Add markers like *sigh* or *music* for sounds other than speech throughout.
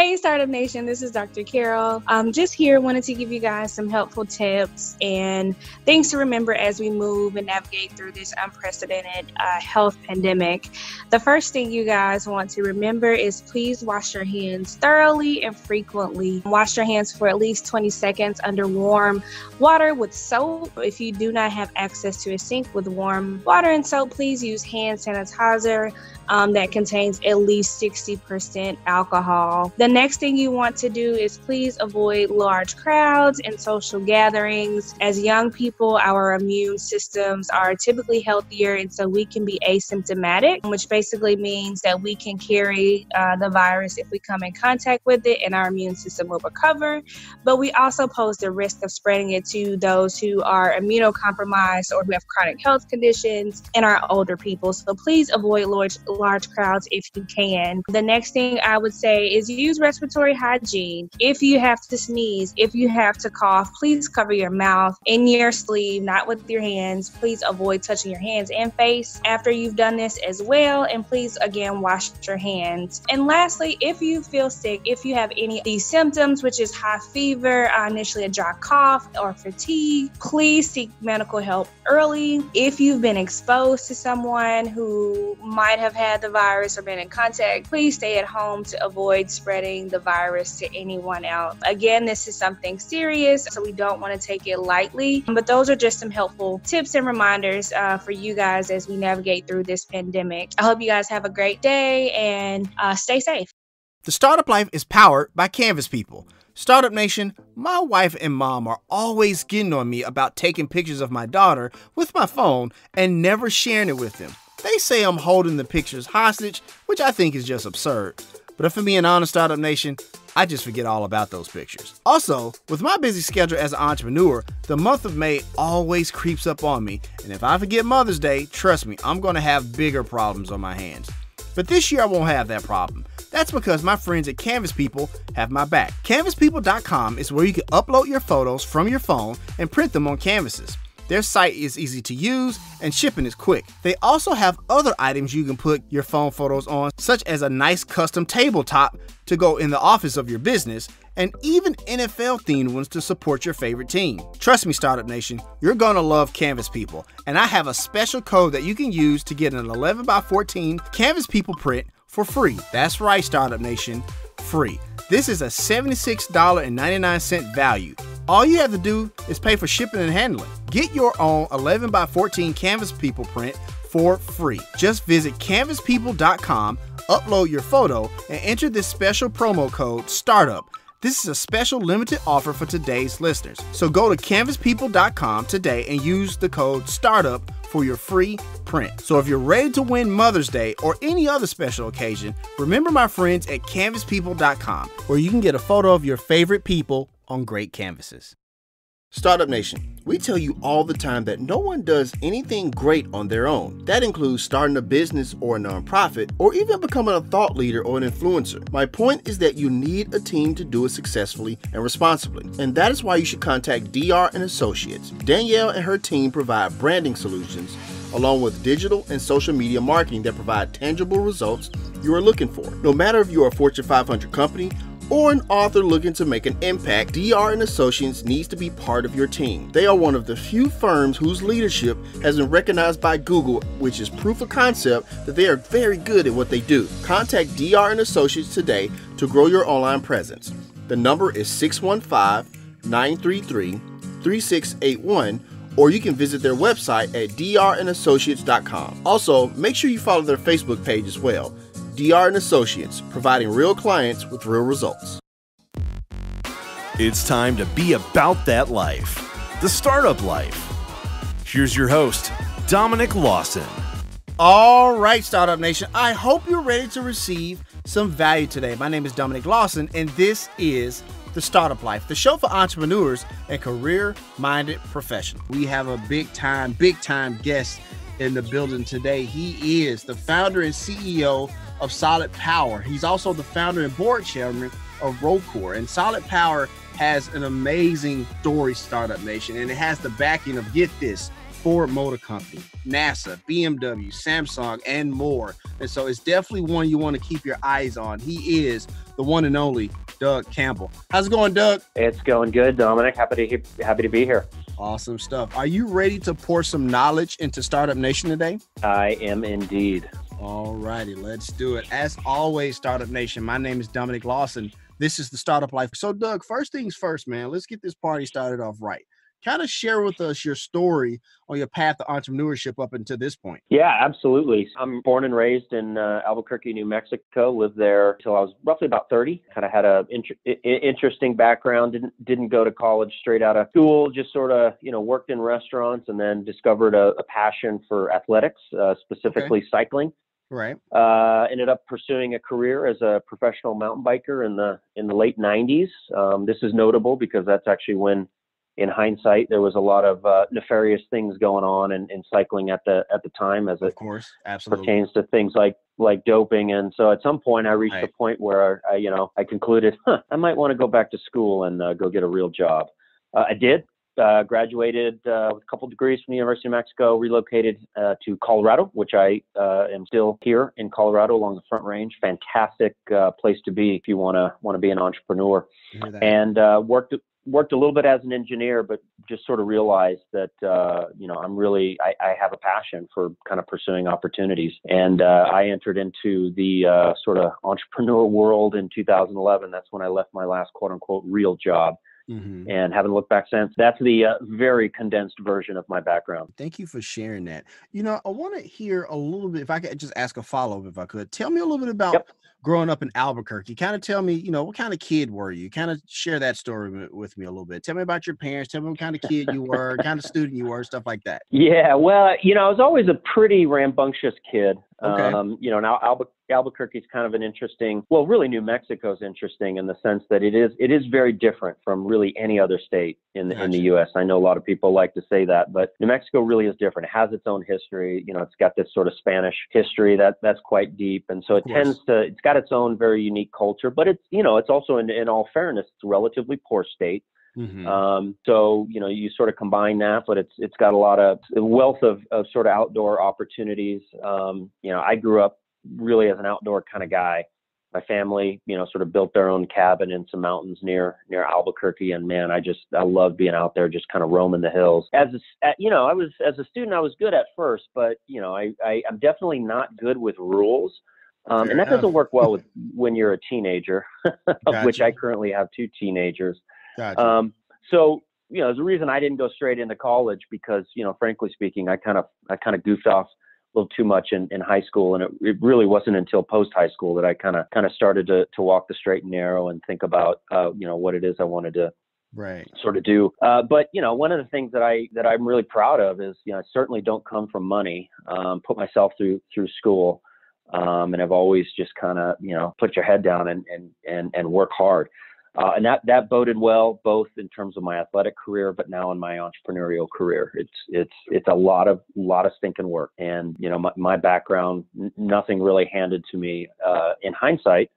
Hey, Startup Nation, this is Dr. Carol. I'm just here, wanted to give you guys some helpful tips and things to remember as we move and navigate through this unprecedented uh, health pandemic. The first thing you guys want to remember is please wash your hands thoroughly and frequently. Wash your hands for at least 20 seconds under warm water with soap. If you do not have access to a sink with warm water and soap, please use hand sanitizer um, that contains at least 60% alcohol. The next thing you want to do is please avoid large crowds and social gatherings. As young people, our immune systems are typically healthier, and so we can be asymptomatic, which basically means that we can carry uh, the virus if we come in contact with it, and our immune system will recover. But we also pose the risk of spreading it to those who are immunocompromised or who have chronic health conditions and our older people. So please avoid large large crowds if you can. The next thing I would say is use respiratory hygiene. If you have to sneeze, if you have to cough, please cover your mouth in your sleeve, not with your hands. Please avoid touching your hands and face after you've done this as well. And please, again, wash your hands. And lastly, if you feel sick, if you have any of these symptoms, which is high fever, uh, initially a dry cough, or fatigue, please seek medical help early. If you've been exposed to someone who might have had had the virus or been in contact, please stay at home to avoid spreading the virus to anyone else. Again, this is something serious, so we don't want to take it lightly. But those are just some helpful tips and reminders uh, for you guys as we navigate through this pandemic. I hope you guys have a great day and uh, stay safe. The Startup Life is powered by Canvas People. Startup Nation, my wife and mom are always getting on me about taking pictures of my daughter with my phone and never sharing it with them. They say I'm holding the pictures hostage, which I think is just absurd. But if I'm being honest, Startup Nation, I just forget all about those pictures. Also, with my busy schedule as an entrepreneur, the month of May always creeps up on me, and if I forget Mother's Day, trust me, I'm gonna have bigger problems on my hands. But this year I won't have that problem. That's because my friends at Canvas People have my back. CanvasPeople.com is where you can upload your photos from your phone and print them on canvases. Their site is easy to use and shipping is quick. They also have other items you can put your phone photos on, such as a nice custom tabletop to go in the office of your business, and even NFL themed ones to support your favorite team. Trust me, Startup Nation, you're gonna love Canvas People, and I have a special code that you can use to get an 11 by 14 Canvas People print for free. That's right, Startup Nation, free. This is a $76.99 value. All you have to do is pay for shipping and handling. Get your own 11 by 14 Canvas People print for free. Just visit canvaspeople.com, upload your photo, and enter this special promo code STARTUP. This is a special limited offer for today's listeners. So go to canvaspeople.com today and use the code STARTUP for your free print. So if you're ready to win Mother's Day or any other special occasion, remember my friends at canvaspeople.com where you can get a photo of your favorite people on great canvases. Startup Nation, we tell you all the time that no one does anything great on their own. That includes starting a business or a nonprofit, or even becoming a thought leader or an influencer. My point is that you need a team to do it successfully and responsibly, and that is why you should contact DR and Associates. Danielle and her team provide branding solutions along with digital and social media marketing that provide tangible results you are looking for. No matter if you are a Fortune 500 company or an author looking to make an impact, DR and Associates needs to be part of your team. They are one of the few firms whose leadership has been recognized by Google, which is proof of concept that they are very good at what they do. Contact DR and Associates today to grow your online presence. The number is 615-933-3681 or you can visit their website at drandassociates.com. Also, make sure you follow their Facebook page as well. DR and Associates, providing real clients with real results. It's time to be about that life, the startup life. Here's your host, Dominic Lawson. All right, Startup Nation, I hope you're ready to receive some value today. My name is Dominic Lawson, and this is the Startup Life, the show for entrepreneurs and career minded professionals. We have a big time, big time guest in the building today. He is the founder and CEO of Solid Power. He's also the founder and board chairman of Roccor. And Solid Power has an amazing story, Startup Nation, and it has the backing of get this Ford Motor Company, NASA, BMW, Samsung, and more. And so it's definitely one you want to keep your eyes on. He is the one and only Doug Campbell. How's it going, Doug? It's going good, Dominic. Happy to happy to be here. Awesome stuff. Are you ready to pour some knowledge into Startup Nation today? I am indeed. All righty, let's do it. As always, Startup Nation, my name is Dominic Lawson. This is the Startup Life. So, Doug, first things first, man, let's get this party started off right kind of share with us your story on your path to entrepreneurship up until this point. Yeah, absolutely. I'm born and raised in uh, Albuquerque, New Mexico. Lived there until I was roughly about 30. Kind of had a inter- interesting background. Didn't didn't go to college straight out of school. Just sort of you know worked in restaurants and then discovered a, a passion for athletics, uh, specifically okay. cycling. Right. Uh, ended up pursuing a career as a professional mountain biker in the in the late 90s. Um, this is notable because that's actually when in hindsight, there was a lot of uh, nefarious things going on in, in cycling at the at the time, as it of course, absolutely. pertains to things like like doping. And so, at some point, I reached right. a point where I, you know, I concluded, huh, I might want to go back to school and uh, go get a real job. Uh, I did. Uh, graduated uh, with a couple degrees from the University of Mexico, relocated uh, to Colorado, which I am still here in Colorado along the Front Range. Fantastic place to be if you want to want to be an entrepreneur. And worked worked a little bit as an engineer, but just sort of realized that uh, you know I'm really I, I, have a passion for kind of pursuing opportunities, and uh, I entered into the uh, sort of entrepreneur world in 2011. That's when I left my last quote unquote real job. Mm-hmm. And haven't looked back since. That's the uh, very condensed version of my background. Thank you for sharing that. You know, I want to hear a little bit. If I could just ask a follow up, if I could, tell me a little bit about yep growing up in Albuquerque. Kind of tell me, you know, what kind of kid were you? Kind of share that story with me a little bit. Tell me about your parents. Tell me what kind of kid you were, kind of student you were, stuff like that. Yeah, well, you know, I was always a pretty rambunctious kid. Okay. Um, you know, now Albu- Albuquerque is kind of an interesting. Well, really, New Mexico is interesting in the sense that it is it is very different from really any other state in the gotcha. in the U.S. I know a lot of people like to say that, but New Mexico really is different. It has its own history. You know, it's got this sort of Spanish history that that's quite deep, and so it tends to. It's got its own very unique culture, but it's you know it's also in in all fairness, it's a relatively poor state. Mm-hmm. Um, so you know you sort of combine that, but it's it's got a lot of wealth of, of sort of outdoor opportunities. Um, you know, I grew up really as an outdoor kind of guy. My family, you know, sort of built their own cabin in some mountains near near Albuquerque, and man, I just I love being out there, just kind of roaming the hills. As a, you know, I was as a student, I was good at first, but you know, I, I I'm definitely not good with rules. Um, and that enough. doesn't work well with *laughs* when you're a teenager, *laughs* of gotcha. which I currently have two teenagers. Gotcha. Um, so you know, there's a reason I didn't go straight into college because you know, frankly speaking, I kind of I kind of goofed off a little too much in, in high school, and it, it really wasn't until post high school that I kind of kind of started to to walk the straight and narrow and think about uh, you know what it is I wanted to right sort of do uh, but you know one of the things that i that i'm really proud of is you know i certainly don't come from money um, put myself through through school um, and i've always just kind of you know put your head down and and and, and work hard. Uh, and that that boded well both in terms of my athletic career, but now in my entrepreneurial career. It's it's it's a lot of lot of stinking work, and you know my, my background, n- nothing really handed to me. Uh, in hindsight,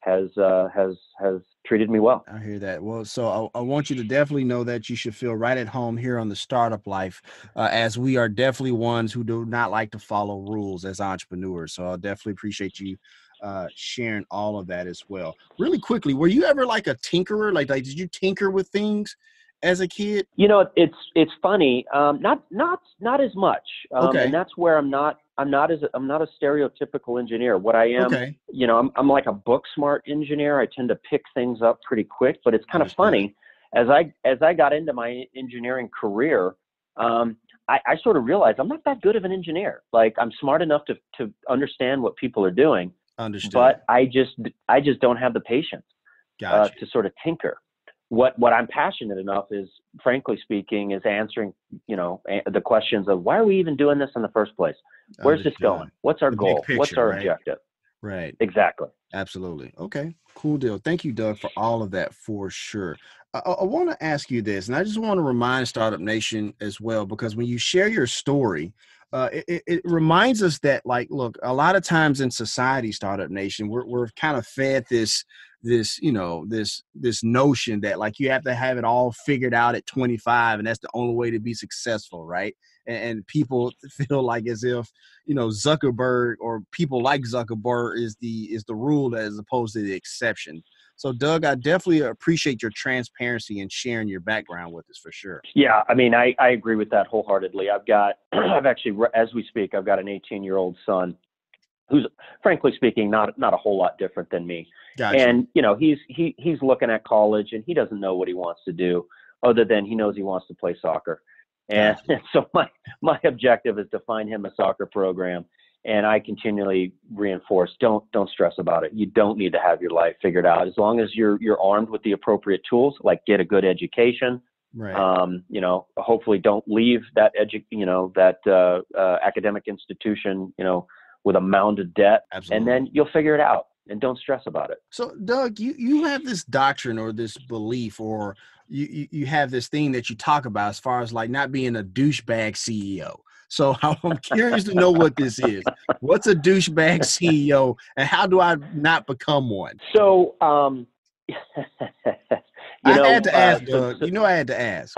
has uh, has has treated me well. I hear that. Well, so I, I, want you to definitely know that you should feel right at home here on the startup life, uh, as we are definitely ones who do not like to follow rules as entrepreneurs. So I definitely appreciate you uh, sharing all of that as well. Really quickly, were you ever like a tinkerer? Like, like did you tinker with things? as a kid? You know, it's it's funny. Um, not not not as much. Um, okay. And that's where I'm not I'm not as I'm not a stereotypical engineer. What I am, okay. you know, I'm I'm like a book smart engineer. I tend to pick things up pretty quick. But it's kind of funny as I as I got into my engineering career. Um, I, I sort of realized I'm not that good of an engineer. Like I'm smart enough to to understand what people are doing, Understood. but I just I just don't have the patience uh, gotcha. uh, to sort of tinker what what I'm passionate enough is, frankly speaking, is answering you know the questions of why are we even doing this in the first place? Where's this going? What's our the goal? Picture, What's our right? objective? Right. Exactly. Absolutely. Okay. Cool deal. Thank you, Doug, for all of that for sure. I, I want to ask you this, and I just want to remind Startup Nation as well, because when you share your story, uh, it, it, reminds us that, like, look, a lot of times in society, Startup Nation, we're, we're kind of fed this this you know this this notion that like you have to have it all figured out at 25 and that's the only way to be successful right and, and people *laughs* feel like as if you know Zuckerberg or people like Zuckerberg is the is the rule as opposed to the exception. So, Doug, I definitely appreciate your transparency and sharing your background with us for sure. Yeah, I mean, I, I agree with that wholeheartedly. I've got, *clears throat* I've actually, as we speak, I've got an 18 year old son who's, frankly speaking, not not a whole lot different than me. Gotcha. And you know, he's he he's looking at college and he doesn't know what he wants to do, other than he knows he wants to play soccer. And, and *laughs* so my my objective is to find him a soccer program and I continually reinforce don't don't stress about it. You don't need to have your life figured out as long as you're you're armed with the appropriate tools, like get a good education. Right. Um, you know, hopefully don't leave that edu- you know that uh, uh, academic institution, you know, with a mound of debt, Absolutely. and then you'll figure it out and don't stress about it. So, Doug, you you have this doctrine or this belief, or you you, you have this thing that you talk about as far as like not being a douchebag CEO. So *laughs* I'm curious to know what this is. What's a douchebag CEO, and how do I not become one? So, um, *laughs* you know, I had to uh, ask, uh, Doug. So, you know, I had to ask.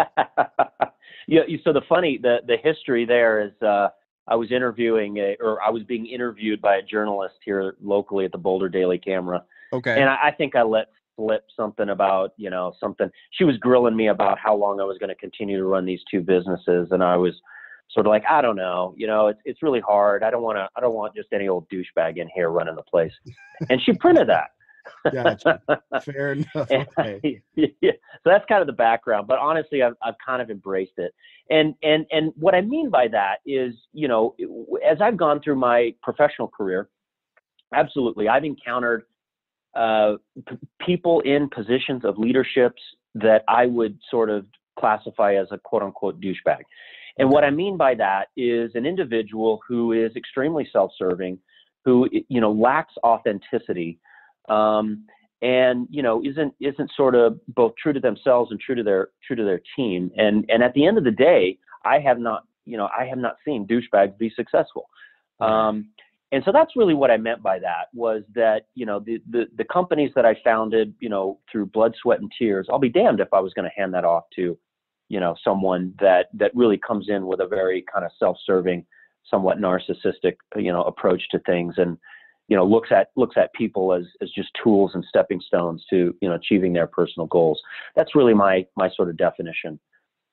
*laughs* yeah. So the funny, the the history there is, uh, I was interviewing, a, or I was being interviewed by a journalist here locally at the Boulder Daily Camera. Okay. And I, I think I let slip something about, you know, something. She was grilling me about how long I was going to continue to run these two businesses, and I was sort of like, I don't know, you know, it's it's really hard. I don't want to, I don't want just any old douchebag in here running the place. *laughs* And she printed that. gotcha. *laughs* Fair enough. Okay. *laughs* yeah. So that's kind of the background. But honestly, I've I've kind of embraced it. And and and what I mean by that is, you know, as I've gone through my professional career, absolutely, I've encountered uh, p- people in positions of leaderships that I would sort of classify as a quote unquote douchebag. And what I mean by that is an individual who is extremely self-serving, who you know lacks authenticity, um, and you know isn't isn't sort of both true to themselves and true to their true to their team. And and at the end of the day, I have not you know I have not seen douchebags be successful. Um, and so that's really what I meant by that was that you know the, the the companies that I founded you know through blood, sweat, and tears. I'll be damned if I was going to hand that off to you know someone that that really comes in with a very kind of self-serving somewhat narcissistic you know approach to things and you know looks at looks at people as as just tools and stepping stones to you know achieving their personal goals. That's really my my sort of definition.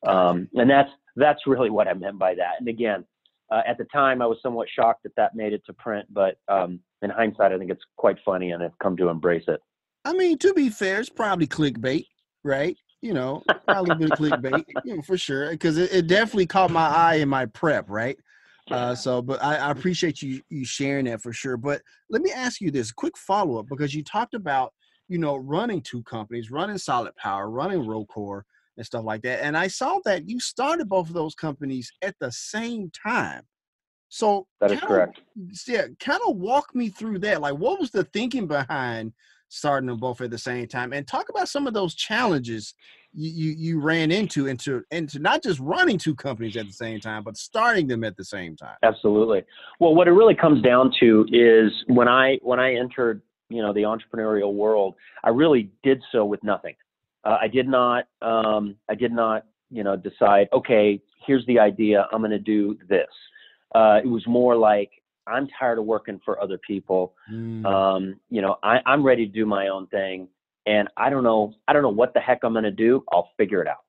Um, and that's that's really what i meant by that. And again uh, at the time i was somewhat shocked that that made it to print but um, in hindsight i think it's quite funny and i've come to embrace it. I mean to be fair it's probably clickbait right you know, probably been clickbait, you know, for sure, because it, it, definitely caught my eye in my prep, right? Uh, so, but I, I, appreciate you you sharing that for sure. But let me ask you this quick follow up because you talked about you know running two companies, running Solid Power, running Roccor, and stuff like that. And I saw that you started both of those companies at the same time. So that is correct. Yeah, kind of walk me through that. Like, what was the thinking behind starting them both at the same time and talk about some of those challenges you, you, you ran into into into not just running two companies at the same time but starting them at the same time. Absolutely. Well what it really comes down to is when i when i entered you know the entrepreneurial world i really did so with nothing. Uh, i did not um, i did not you know decide okay here's the idea i'm going to do this. Uh, it was more like I'm tired of working for other people. Mm. Um, you know, I, I'm ready to do my own thing, and I don't know, I don't know what the heck I'm going to do. I'll figure it out.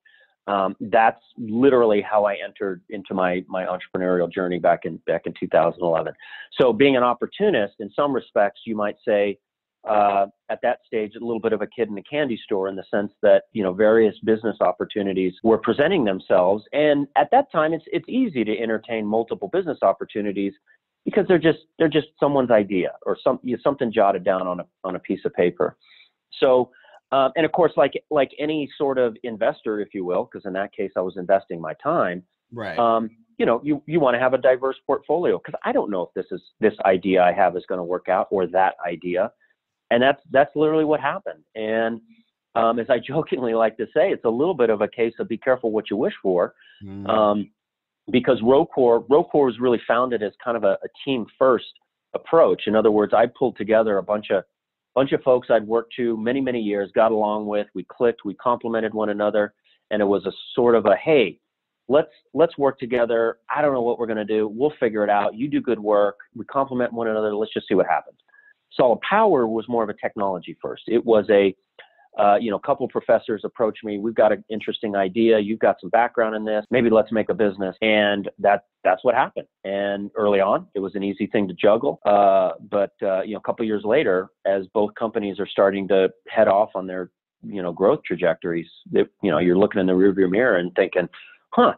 Um, that's literally how I entered into my my entrepreneurial journey back in back in 2011. So, being an opportunist, in some respects, you might say, uh, at that stage, a little bit of a kid in a candy store in the sense that you know various business opportunities were presenting themselves, and at that time, it's it's easy to entertain multiple business opportunities because they're just they're just someone's idea or some something jotted down on a on a piece of paper. So, um, and of course, like like any sort of investor, if you will, because in that case I was investing my time. Right. Um, you know, you you want to have a diverse portfolio because I don't know if this is this idea I have is going to work out or that idea, and that's that's literally what happened. And um, as I *laughs* jokingly like to say, it's a little bit of a case of be careful what you wish for. Mm. Um, because Roccor Roccor was really founded as kind of a, a team first approach. In other words, I pulled together a bunch of bunch of folks I'd worked to many, many years, got along with, we clicked, we complemented one another, and it was a sort of a hey, let's let's work together. I don't know what we're going to do. We'll figure it out. You do good work. We complement one another. Let's just see what happens. Solid Power was more of a technology first. It was a uh, you know, a couple professors approached me. We've got an interesting idea. You've got some background in this. Maybe let's make a business. And that that's what happened. And early on, it was an easy thing to juggle. Uh, but uh, you know, a couple years later, as both companies are starting to head off on their you know growth trajectories, you know, you're looking in the rearview mirror and thinking, huh,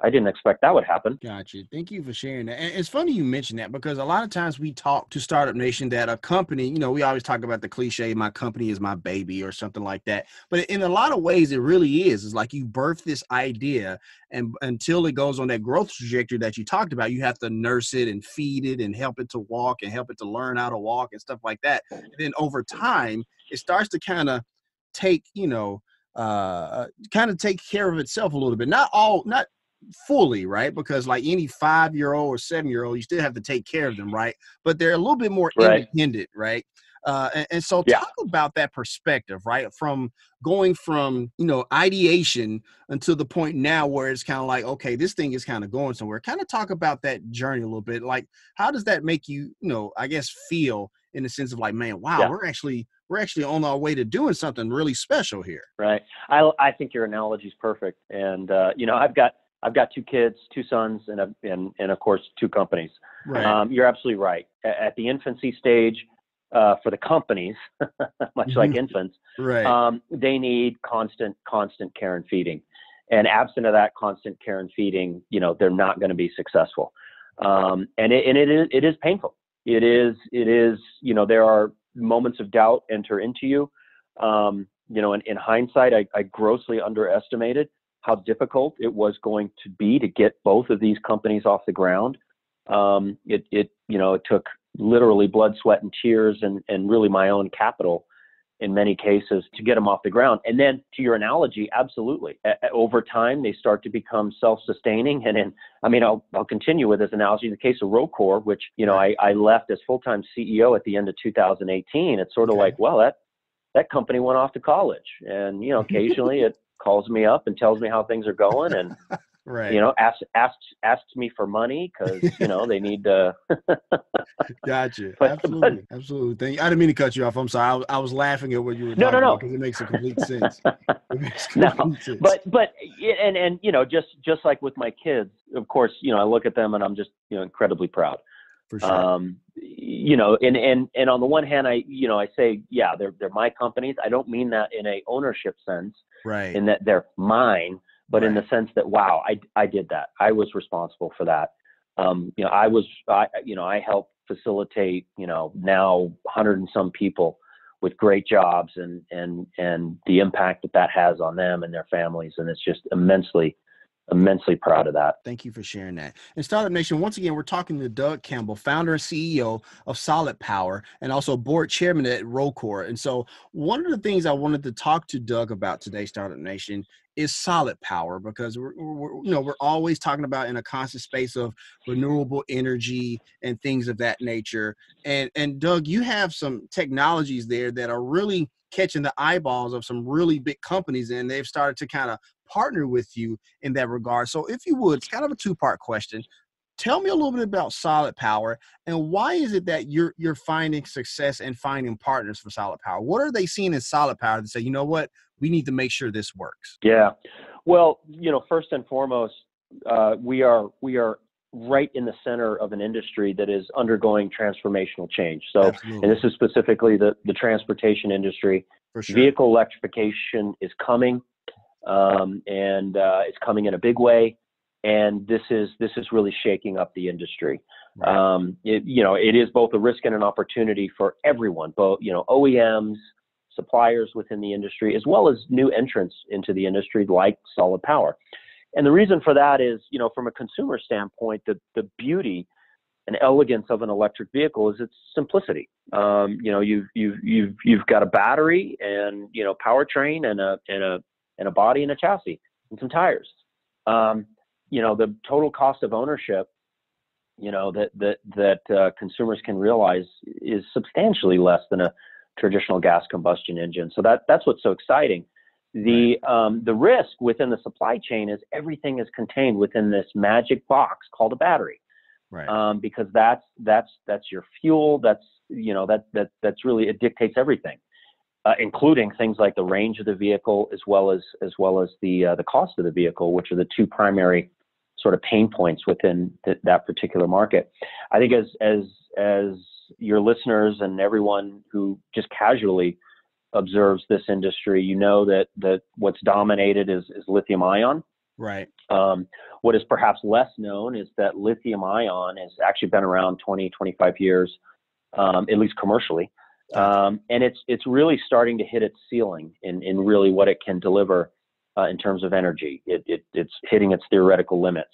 I didn't expect that would happen. Gotcha. Thank you for sharing that. And it's funny you mentioned that because a lot of times we talk to Startup Nation that a company, you know, we always talk about the cliche, my company is my baby or something like that. But in a lot of ways, it really is. It's like you birth this idea, and until it goes on that growth trajectory that you talked about, you have to nurse it and feed it and help it to walk and help it to learn how to walk and stuff like that. And then over time, it starts to kind of take, you know, uh, kind of take care of itself a little bit. Not all, not fully, right? Because like any five year old or seven year old, you still have to take care of them, right? But they're a little bit more right. independent, right? Uh, and, and, so yeah. talk about that perspective, right? From going from, you know, ideation until the point now where it's kind of like, okay, this thing is kind of going somewhere. Kind of talk about that journey a little bit. Like, how does that make you, you know, I guess feel in the sense of like, man, wow, yeah. we're actually we're actually on our way to doing something really special here. Right. I I think your analogy is perfect. And uh, you know, I've got I've got two kids, two sons, and a, and, and of course two companies. Right. Um, you're absolutely right. At the infancy stage, uh, for the companies, *laughs* much like mm-hmm. infants, right. um, they need constant, constant care and feeding. And absent of that constant care and feeding, you know, they're not going to be successful. Um, and it, and it is, it is painful. It is, it is, you know, there are moments of doubt enter into you. Um, you know, in, in hindsight, I, I grossly underestimated how difficult it was going to be to get both of these companies off the ground. Um, it, it, you know, it took literally blood, sweat, and tears, and and really my own capital in many cases to get them off the ground. And then to your analogy, absolutely. A- over time, they start to become self-sustaining. And in, I mean, I'll, I'll continue with this analogy. In the case of Roccor, which, you know, I, I left as full-time CEO at the end of 2018, it's sort of okay. like, well, that, that company went off to college. And, you know, occasionally it calls me up and tells me how things are going and *laughs* right. you know asks asks asks me for money because you know they need to *laughs* gotcha *laughs* absolutely absolutely Thank you. i didn't mean to cut you off i'm sorry i, I was laughing at what you were no no no because it makes a complete sense complete no, sense. but but and and you know just just like with my kids of course you know i look at them and i'm just you know incredibly proud for sure. Um, you know, and and and on the one hand, I you know I say yeah, they're they're my companies. I don't mean that in a ownership sense, right? In that they're mine, but right. in the sense that wow, I I did that. I was responsible for that. Um, you know, I was I you know I helped facilitate you know now hundred and some people with great jobs and and and the impact that that has on them and their families, and it's just immensely immensely proud of that. Thank you for sharing that. And Startup Nation, once again, we're talking to Doug Campbell, founder and CEO of Solid Power, and also board chairman at Roccor. And so, one of the things I wanted to talk to Doug about today, Startup Nation, is solid power because we're, we're, you know we're always talking about in a constant space of renewable energy and things of that nature and and doug you have some technologies there that are really catching the eyeballs of some really big companies and they've started to kind of partner with you in that regard. So, if you would, it's kind of a two part question. Tell me a little bit about Solid Power and why is it that you're you're finding success and finding partners for Solid Power? What are they seeing in Solid Power to say, you know what, we need to make sure this works? Yeah, well, you know, first and foremost, uh, we are we are right in the center of an industry that is undergoing transformational change. So, Absolutely. and this is specifically the the transportation industry. Sure. Vehicle electrification is coming um, and uh, it's coming in a big way. And this is this is really shaking up the industry. Right. Um, it, you know, it is both a risk and an opportunity for everyone, both you know OEMs, suppliers within the industry, as well as new entrants into the industry like Solid Power. And the reason for that is, you know, from a consumer standpoint, the the beauty and elegance of an electric vehicle is its simplicity. Um, you know, you've you've you've you've got a battery and you know powertrain and a and a and a body and a chassis and some tires. Um, you know, the total cost of ownership, you know, that that that uh, consumers can realize is substantially less than a traditional gas combustion engine. So that that's what's so exciting. The um, the risk within the supply chain is everything is contained within this magic box called a battery, right? Um, because that's that's that's your fuel. That's you know that that that's really it dictates everything, uh, including things like the range of the vehicle as well as as well as the uh, the cost of the vehicle, which are the two primary sort of pain points within th- that particular market. I think as as as your listeners and everyone who just casually observes this industry, you know that that what's dominated is, is lithium ion. Right. Um, what is perhaps less known is that lithium ion has actually been around 20, 25 years, um, at least commercially. Um, and it's it's really starting to hit its ceiling in, in really what it can deliver uh, in terms of energy. It, it, it's hitting its theoretical limits.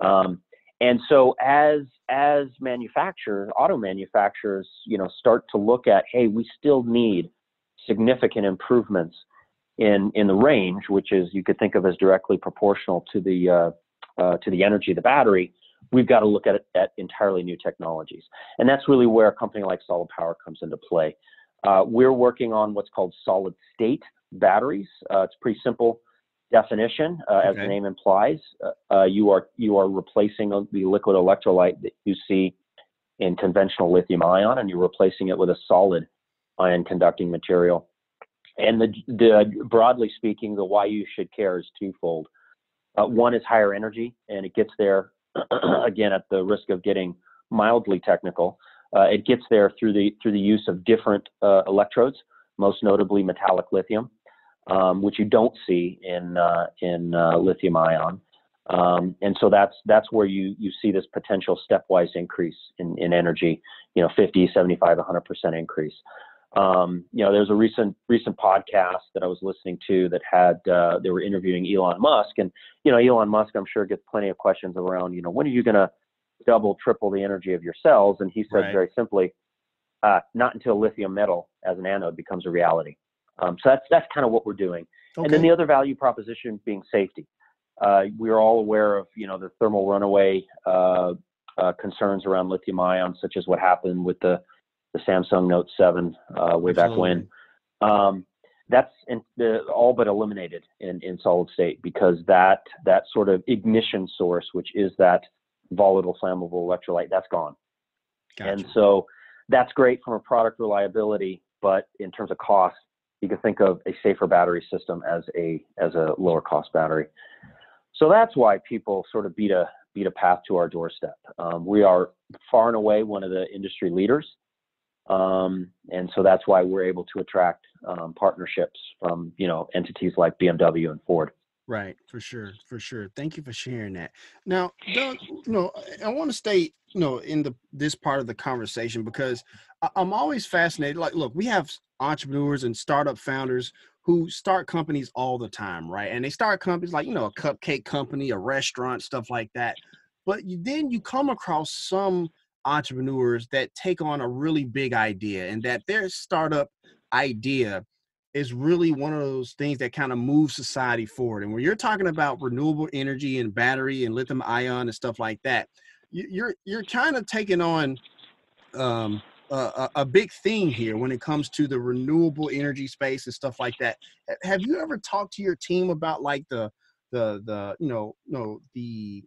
Um, and so as as manufacturers, auto manufacturers, you know, start to look at, hey, we still need significant improvements in in the range, which is you could think of as directly proportional to the uh, uh, to the energy of the battery. We've got to look at at entirely new technologies, and that's really where a company like Solid Power comes into play. Uh, we're working on what's called solid state batteries. Uh, it's pretty simple definition, uh, okay. as the name implies. Uh, uh, you are you are replacing the liquid electrolyte that you see in conventional lithium ion, and you're replacing it with a solid ion conducting material. And the, the broadly speaking, the why you should care is twofold. Uh, one is higher energy, and it gets there *clears throat* again at the risk of getting mildly technical. Uh, it gets there through the through the use of different uh, electrodes, most notably metallic lithium um, which you don't see in uh, in uh, lithium ion. Um, and so that's that's where you you see this potential stepwise increase in, in energy, you know, 50, 75, 100 percent increase. Um, you know, there's a recent recent podcast that I was listening to that had uh, they were interviewing Elon Musk, and you know, Elon Musk, I'm sure gets plenty of questions around, you know, when are you going to double, triple the energy of your cells? And he said right. very simply, uh, not until lithium metal as an anode becomes a reality. Um, so that's that's kind of what we're doing. Okay. And then the other value proposition being safety. Uh, we're all aware of you know the thermal runaway uh, uh, concerns around lithium ion, such as what happened with the the Samsung Note 7 uh, way back when. Um, that's in, all but eliminated in, in solid state because that that sort of ignition source, which is that volatile flammable electrolyte, that's gone. Gotcha. And so that's great from a product reliability, but in terms of cost, you can think of a safer battery system as a as a lower cost battery. So that's why people sort of beat a beat a path to our doorstep. Um, we are far and away one of the industry leaders, um, and so that's why we're able to attract um, partnerships from you know entities like BMW and Ford. Right, for sure, for sure. Thank you for sharing that. Now, Doug, you know, I want to stay, you know, in the this part of the conversation because I'm always fascinated. Like, look, we have entrepreneurs and startup founders who start companies all the time, right? And they start companies like, you know, a cupcake company, a restaurant, stuff like that. But you, then you come across some entrepreneurs that take on a really big idea and that their startup idea is really one of those things that kind of moves society forward. And when you're talking about renewable energy and battery and lithium ion and stuff like that, you're you're kind of taking on um, a, a, big theme here when it comes to the renewable energy space and stuff like that. Have you ever talked to your team about like the the the you know you know the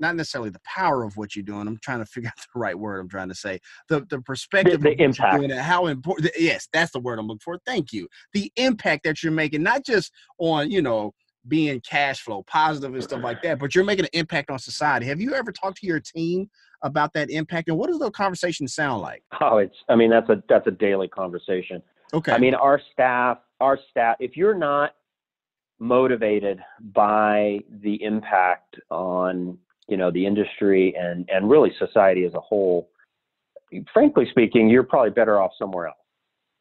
not necessarily the power of what you're doing. I'm trying to figure *laughs* out the right word I'm trying to say. The the perspective the, the impact. Doing how important yes, that's the word I'm looking for. Thank you. The impact that you're making, not just on, you know, being cash flow positive and stuff like that, but you're making an impact on society. Have you ever talked to your team about that impact and what does those conversations sound like? Oh, it's I mean that's a that's a daily conversation. Okay. I mean our staff, our staff, if you're not motivated by the impact on you know the industry and and really society as a whole frankly speaking you're probably better off somewhere else.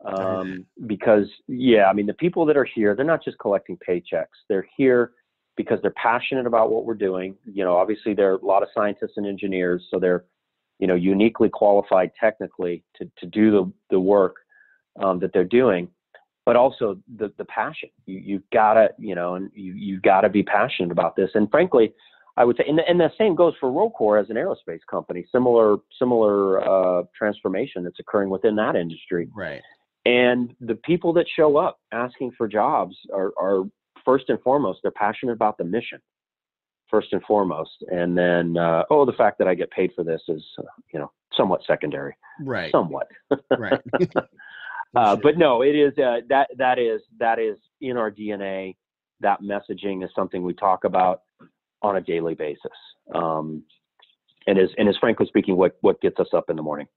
Um, *laughs* because yeah i mean the people that are here they're not just collecting paychecks. They're here because they're passionate about what we're doing. You know obviously there are a lot of scientists and engineers so they're you know uniquely qualified technically to, to do the, the work um, that they're doing. But also the, the passion. You, you've got to you know and you, you've got to be passionate about this. And frankly I would say, and the, and the same goes for Roccor as an aerospace company. Similar similar uh, transformation that's occurring within that industry. Right. And the people that show up asking for jobs are, are first and foremost, they're passionate about the mission, first and foremost. And then, uh, oh, the fact that I get paid for this is, uh, you know, somewhat secondary. Right. Somewhat. *laughs* right. *laughs* uh. But no, it is uh, that that is that is in our DNA. That messaging is something we talk about on a daily basis, um, and is and is frankly speaking what what gets us up in the morning.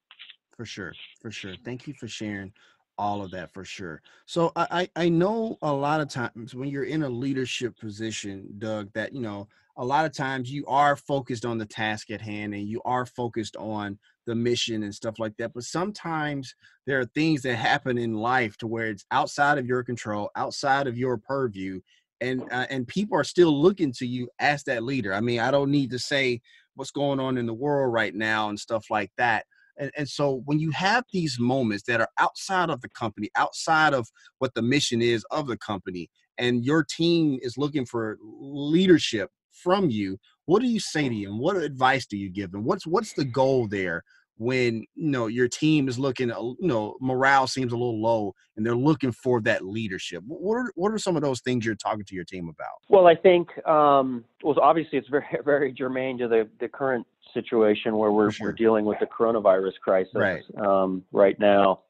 For sure, for sure. Thank you for sharing all of that for sure. So I I know a lot of times when you're in a leadership position, Doug, that you know a lot of times you are focused on the task at hand and you are focused on the mission and stuff like that. But sometimes there are things that happen in life to where it's outside of your control, outside of your purview, and uh, and people are still looking to you as that leader. I mean, I don't need to say what's going on in the world right now and stuff like that and, and so when you have these moments that are outside of the company, outside of what the mission is of the company, and your team is looking for leadership from you, what do you say to them? What advice do you give them? What's what's the goal there when you know your team is looking, you know, morale seems a little low, and they're looking for that leadership? What are what are some of those things you're talking to your team about? Well, I think um, well, obviously it's very *laughs* very germane to the the current situation where we're sure. we're dealing with the coronavirus crisis right, um, right now.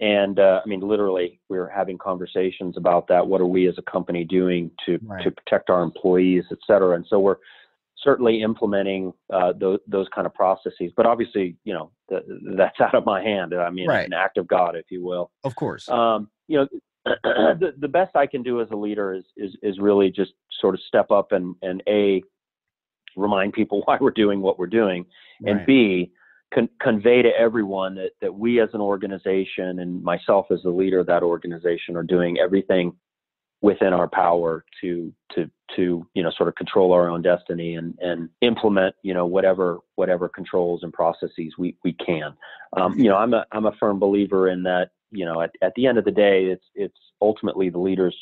And uh, I mean, literally, we're having conversations about that. What are we as a company doing to right. to protect our employees, et cetera? And so we're certainly implementing uh, those those kind of processes. But obviously, you know, the, that's out of my hand. I mean, right. an act of God, if you will. Of course. Um, you know, *clears throat* the the best I can do as a leader is is is really just sort of step up and and a remind people *laughs* why we're doing what we're doing, right. and B, con- convey to everyone that, that we as an organization and myself as the leader of that organization are doing everything within our power to to to you know sort of control our own destiny and and implement you know whatever whatever controls and processes we we can um, you know i'm a i'm a firm believer in that you know at, at the end of the day it's it's ultimately the leader's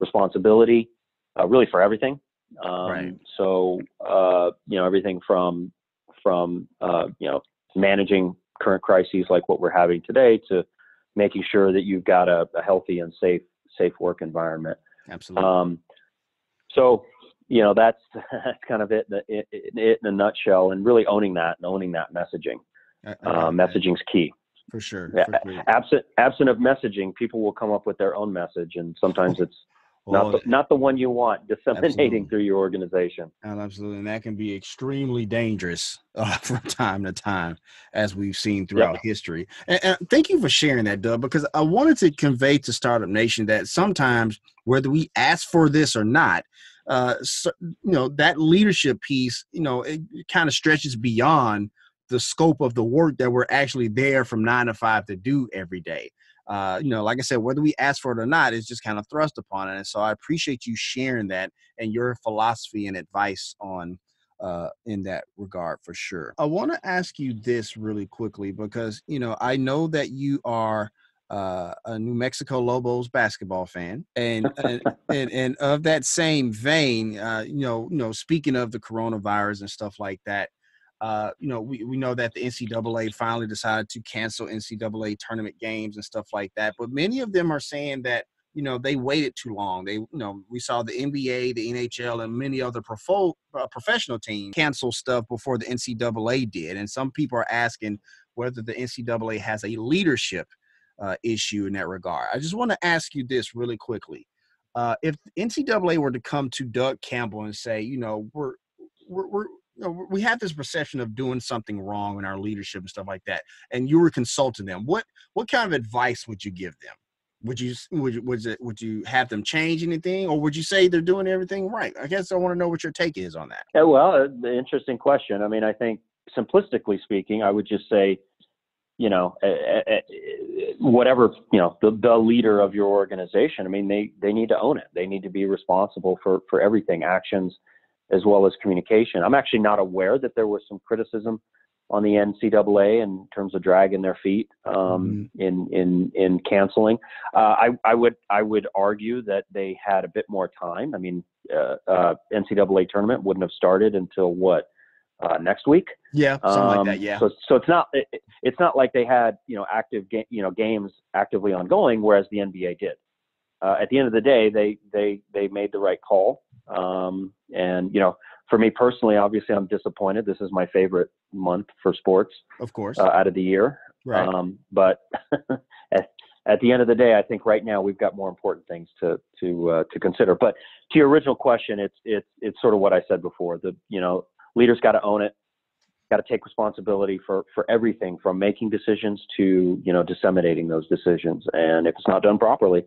responsibility uh, really for everything um, right. So uh, you know everything from from uh, you know managing current crises like what we're having today to making sure that you've got a, a healthy and safe safe work environment. Absolutely. Um, so you know that's *laughs* that's kind of it, it, it in a nutshell, and really owning that and owning that messaging. I, I uh, messaging's key. For sure. Yeah. For sure. Absent absent of messaging, people will come up with their own message, and sometimes it's not the, not the one you want disseminating absolutely. through your organization. Absolutely, and that can be extremely dangerous uh, *laughs* from time to time, as we've seen throughout history. And, and, thank you for sharing that, Doug, because I wanted to convey to Startup Nation that sometimes, whether we ask for this or not, uh, so, you know, that leadership piece, you know, it, it kind of stretches beyond the scope of the work that we're actually there from nine to five to do every day uh, you know, like I said, whether we ask for it or not, it's just kind of thrust upon it. And so I appreciate you sharing that and your philosophy and advice on uh, in that regard for sure. I want to ask you this really quickly because you know I know that you are uh, a New Mexico Lobos basketball fan, and and, and, *laughs* and of that same vein, uh, you know, you know, speaking of the coronavirus and stuff like that, uh, you know, we, we know that the NCAA finally decided to cancel NCAA tournament games and stuff like that. But many of them are saying that, you know, they waited too long. They, you know, we saw the NBA, the NHL, and many other profo- uh, professional teams cancel stuff before the NCAA did. And some people are asking whether the NCAA has a leadership uh, issue in that regard. I just want to ask you this really quickly. Uh, if NCAA were to come to Doug Campbell and say, you know, we're, we're, we're you know, we have this perception of doing something wrong in our leadership and stuff like that. And you were consulting them. What what kind of advice would you give them? Would you would you, would, it, would you have them change anything, or would you say they're doing everything right? I guess I want to know what your take is on that. Yeah, well, uh, interesting question. I mean, I think simplistically speaking, I would just say, you know, uh, uh, whatever you know, the, the leader of your organization. I mean, they they need to own it. They need to be responsible for for everything, actions, as well as communication. I'm actually not aware that there was some criticism on the NCAA in terms of dragging their feet um, mm-hmm. in in in canceling. Uh, I I would I would argue that they had a bit more time. I mean, uh, uh, NCAA tournament wouldn't have started until what uh, next week. Yeah, something um, like that. Yeah. So, so it's not it, it's not like they had you know active ga- you know games actively ongoing, whereas the NBA did. Uh, at the end of the day, they they they made the right call. Um, and you know, for me personally, obviously, I'm disappointed. This is my favorite month for sports, of course, uh, out of the year. Right. Um, but *laughs* at, at the end of the day, I think right now we've got more important things to to uh, to consider. But to your original question, it's it's it's sort of what I said before. The you know leaders got to own it, got to take responsibility for for everything from making decisions to you know disseminating those decisions. And if it's not done properly,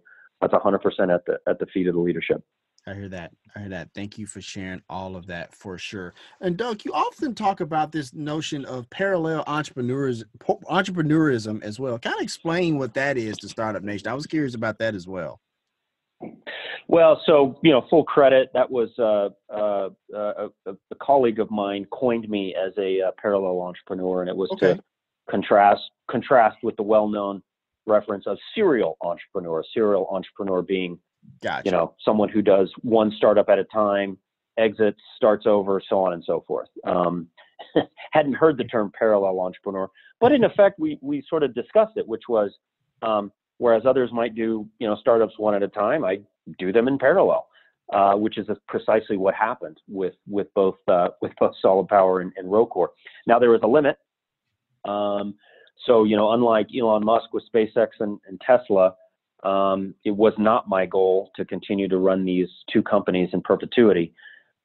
that's 100% at the at the feet of the leadership. I hear that. I hear that. Thank you for sharing all of that for sure. And Doug, you often talk about this notion of parallel entrepreneurs entrepreneurism as well. Kind of explain what that is to Startup Nation. I was curious about that as well. Well, so you know, full credit. That was uh, uh, uh, a, a, colleague of mine coined me as a uh, parallel entrepreneur, and it was okay. to contrast contrast with the well-known reference of serial entrepreneur. Serial entrepreneur being Gotcha. You know, someone who does one startup at a time, exits, starts over, so on and so forth. Um, *laughs* hadn't heard the term parallel entrepreneur, but in effect, we we sort of discussed it, which was um, whereas others might do you know startups one at a time, I do them in parallel, uh, which is precisely what happened with with both uh, with both Solid Power and, and Roccor. Now there was a limit. Um, so you know, unlike Elon Musk with SpaceX and, and Tesla, um, it was not my goal to continue to run these two companies in perpetuity.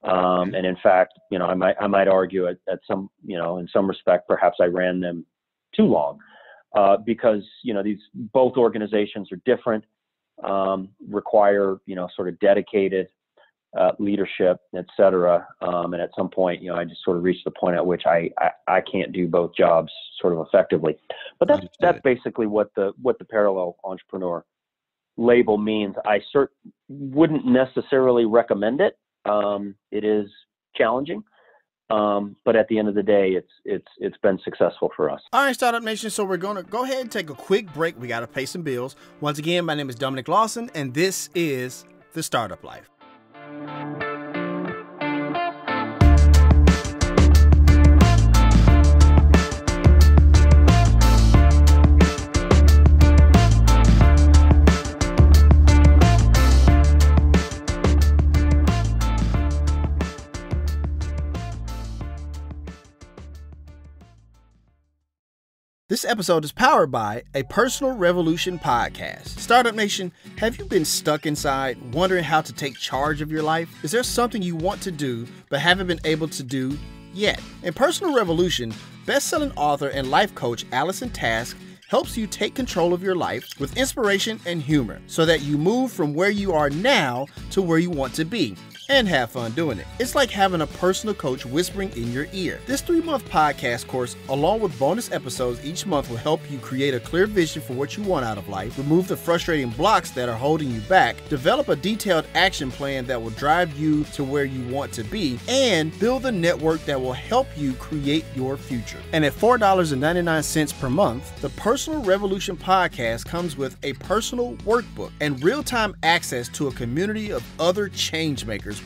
Um, and in fact, you know, I might I might argue at, at, some you know in some respect perhaps I ran them too long uh, because you know these both organizations are different, um, require you know sort of dedicated uh, leadership, et cetera. Um, and at some point, you know, I just sort of reached the point at which I, I, I can't do both jobs sort of effectively. But that's that's basically what the what the parallel entrepreneur label means. I cert- wouldn't necessarily recommend it. Um, it is challenging. Um, but at the end of the day, it's it's it's been successful for us. All right, Startup Nation. So we're gonna go ahead and take a quick break. We gotta pay some bills. Once again, my name is Dominic Lawson, and this is the Startup Life thank you This episode is powered by a Personal Revolution podcast. Startup Nation, have you been stuck inside wondering how to take charge of your life? Is there something you want to do but haven't been able to do yet? In Personal Revolution, best-selling author and life coach Allison Task helps you take control of your life with inspiration and humor so that you move from where you are now to where you want to be and have fun doing it. It's like having a personal coach whispering in your ear. This three month podcast course, along with bonus episodes each month, will help you create a clear vision for what you want out of life, remove the frustrating blocks that are holding you back, develop a detailed action plan that will drive you to where you want to be, and build a network that will help you create your future. And at $4.99 per month, the Personal Revolution podcast comes with a personal workbook and real time access to a community of other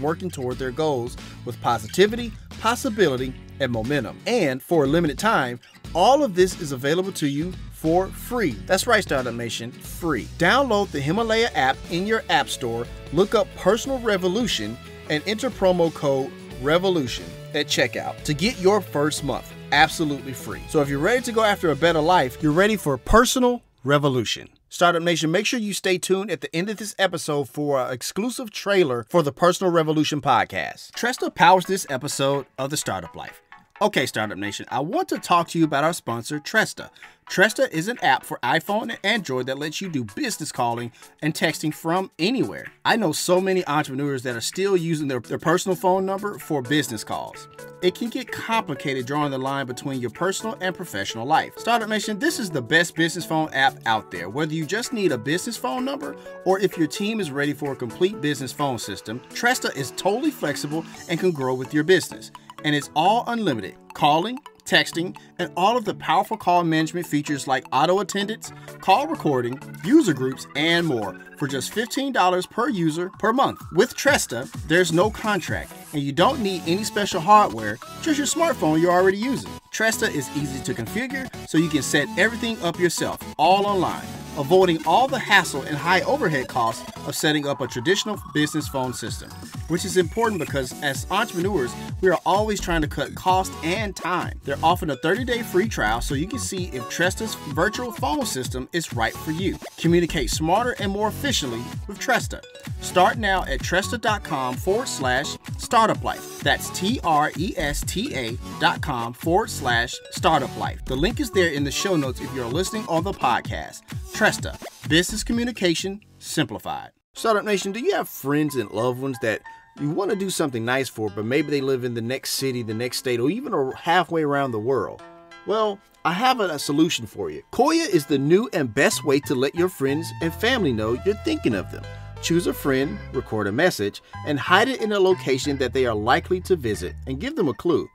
working toward their goals with positivity, possibility, and momentum. And for a limited time, all of this is available to you for free. That's right, Startup Nation, free. Download the Himalaya app in your app store, look up Personal Revolution, and enter promo code REVOLUTION at checkout to get your first month absolutely free. So if you're ready to go after a better life, you're ready for Personal Revolution. Startup Nation, make sure you stay tuned at the end of this episode for an exclusive trailer for the Personal Revolution podcast. Tresta powers this episode of the Startup Life. Okay, Startup Nation, I want to talk to you about our sponsor, Tresta. Tresta is an app for iPhone and Android that lets you do business calling and texting from anywhere. I know so many entrepreneurs that are still using their, their personal phone number for business calls. It can get complicated drawing the line between your personal and professional life. Startup Nation, this is the best business phone app out there. Whether you just need a business phone number or if your team is ready for a complete business phone system, Tresta is totally flexible and can grow with your business. And it's all unlimited calling, texting, and all of the powerful call management features like auto attendance, call recording, user groups, and more for just $15 per user per month. With Tresta, there's no contract, and you don't need any special hardware, just your smartphone you're already using. Tresta is easy to configure, so you can set everything up yourself, all online avoiding all the hassle and high overhead costs of setting up a traditional business phone system, which is important because as entrepreneurs, we are always trying to cut cost and time. They're offering a 30-day free trial so you can see if Tresta's virtual phone system is right for you. Communicate smarter and more efficiently with Tresta. Start now at Tresta.com forward slash startup life. That's T-R-E-S-T-A dot com forward slash startup life. The link is there in the show notes if you're listening on the podcast. Tresta, business communication simplified. Startup Nation, do you have friends and loved ones that you want to do something nice for, but maybe they live in the next city, the next state, or even halfway around the world? Well, I have a, solution for you. Koya is the new and best way to let your friends and family know you're thinking of them. Choose a friend, record a message, and hide it in a location that they are likely to visit and give them a clue.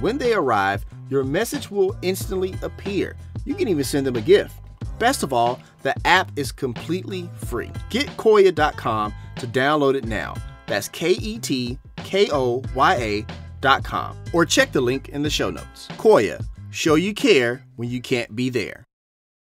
When they arrive, your message will instantly appear. You can even send them a gift. Best of all, the app is completely free. Get Koya.com to download it now. That's K E T K O Y A.com. Or check the link in the show notes. Koya, show you care when you can't be there.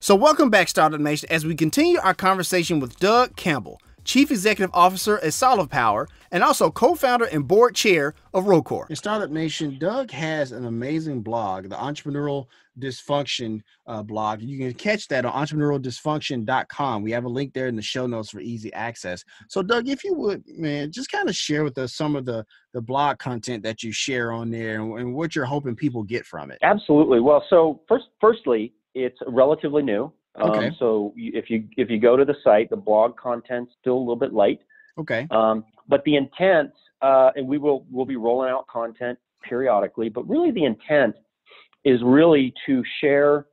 So, welcome back, Startup Nation, as we continue our conversation with Doug Campbell, Chief Executive Officer at Solid Power, and also co-founder and board chair of Roccor. In Startup Nation, Doug has an amazing blog, the Entrepreneurial Dysfunction uh, blog. You can catch that on entrepreneurialdysfunction.com. We have a link there in the show notes for easy access. So, Doug, if you would, man, just kind of share with us some of the the blog content that you share on there and, and what you're hoping people get from it. Absolutely. Well, so first, firstly, it's relatively new. Okay. Um, so if you if you go to the site, the blog content's still a little bit light. Okay. Um, but the intent, uh, and we will we'll be rolling out content periodically, but really the intent is really to share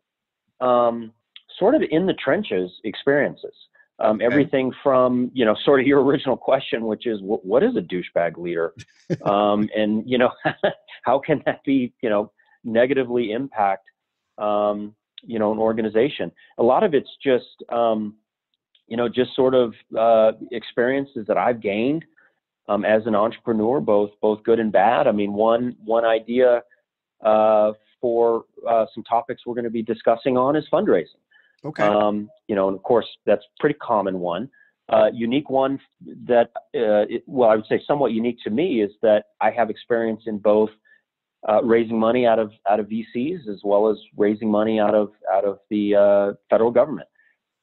um, sort of in the trenches experiences. Um, okay. Everything from you know sort of your *laughs* original question, which is what, what is a douchebag leader, *laughs* um, and you know *laughs* how can that be you know negatively impact um, you know an organization. A lot of it's just um, you know just sort of uh, experiences that i've gained um, as an entrepreneur both both good and bad. I mean one one idea uh, for uh, some topics we're going to be discussing on is fundraising. Okay. Um, you know and of course that's a pretty common one. Uh, unique one that uh, it, well i would say somewhat unique to me is that i have experience in both uh, raising money out of out of VCs as well as raising money out of out of the uh, federal government,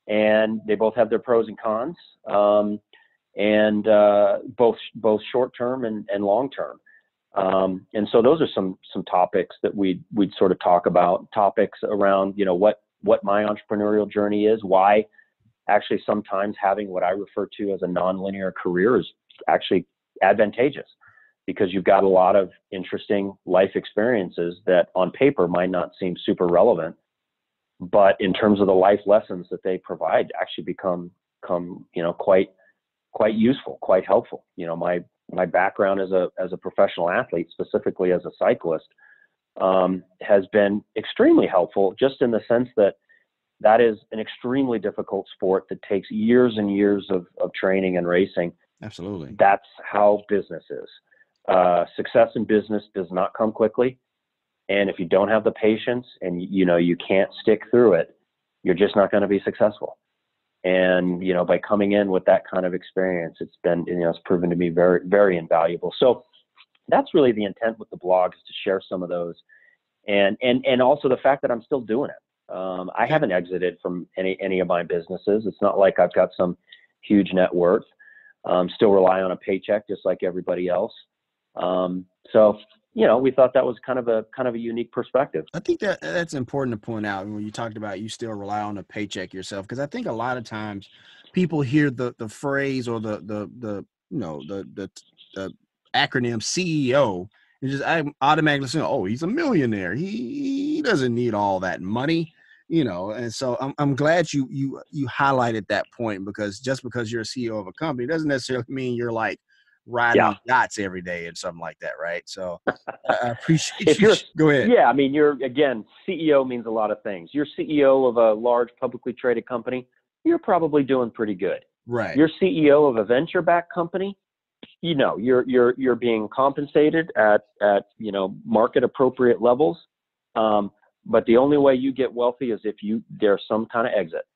and they both have their pros and cons, um, and uh, both both short term and, and long term. Um, and so those are some some topics that we we'd sort of talk about topics around you know what what my entrepreneurial journey is, why actually sometimes having what I refer to as a nonlinear career is actually advantageous because you've got a lot of interesting life experiences that on paper might not seem super relevant, but in terms of the life lessons that they provide, actually become come you know quite quite useful, quite helpful. You know, my my background as a as a professional athlete, specifically as a cyclist, um, has been extremely helpful, just in the sense that that is an extremely difficult sport that takes years and years of, of training and racing. Absolutely. That's how business is. Uh, success in business does not come quickly, and if you don't have the patience and you know you can't stick through it, you're just not going to be successful. And you know, by coming in with that kind of experience, it's been you know it's proven to be very very invaluable. So that's really the intent with the blog is to share some of those, and and and also the fact that I'm still doing it. Um, I haven't exited from any any of my businesses. It's not like I've got some huge net worth. Um, still rely on a paycheck just like everybody else. Um, so you know, we thought that was kind of a kind of a unique perspective. I think that that's important to point out when you talked about you still rely on a paycheck yourself because I think a lot of times people hear the the phrase or the the the you know the the, the acronym CEO and just I automatically say, oh, he's a millionaire. He he doesn't need all that money, you know. And so I'm I'm glad you you you highlighted that point because just because you're a CEO of a company doesn't necessarily mean you're like riding yeah. on yachts every day and something like that, right? So I *laughs* appreciate if you. *laughs* Go ahead. Yeah, I mean, you're again, CEO means a lot of things. You're CEO of a large publicly traded company. You're probably doing pretty good. Right. You're CEO of a venture-backed company. You know, you're you're you're being compensated at at you know market appropriate levels. Um, but the only way you get wealthy is if you there's some kind of exit.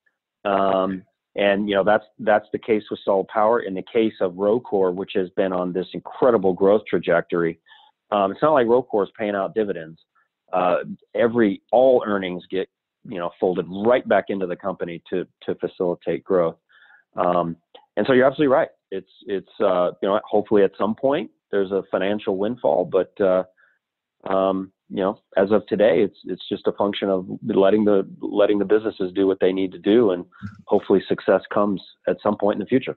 Um, and you know that's that's the case with Solid Power. In the case of Roccor, which has been on this incredible growth trajectory, um, it's not like Roccor is paying out dividends. Uh, every all earnings get you know folded right back into the company to to facilitate growth. Um, and so you're absolutely right. It's it's uh, you know hopefully at some point there's a financial windfall, but uh, um, you know, as of today, it's it's just a function of letting the letting the businesses do what they need to do, and hopefully success comes at some point in the future.